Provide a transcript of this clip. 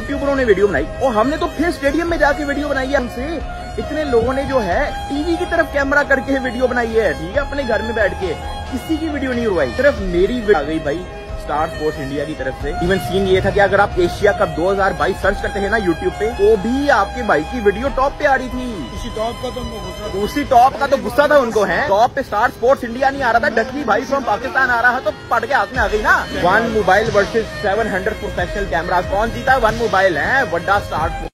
यूट्यूबरों ने वीडियो बनाई और हमने तो फिर स्टेडियम में जाके वीडियो बनाई है हमसे। इतने लोगों ने जो है, टीवी की तरफ़ कैमरा करके वीडियो बनाई है, ठीक है, अपने घर में बैठ के। किसी की वीडियो नहीं उड़वाई सिर्फ़ मेरी आ गई भाई। स्टार स्पोर्ट्स इंडिया की तरफ़ से. इवन सीन ये था कि अगर आप एशिया कप 2022 सर्च करते हैं ना यूट्यूब पे तो भी आपके भाई की वीडियो टॉप पे आ रही थी. उसी टॉप का तो गुस्सा उसी टॉप का तो गुस्सा था उनको है? टॉप पे स्टार स्पोर्ट्स इंडिया नहीं आ रहा था डकली भाई फ्रॉम पाकिस्तान आ रहा है तो पट के हाथ में आ गई ना. One mobile versus seven hundred professional camera कौन जीता? वन मोबाइल है? वड्डा स्टार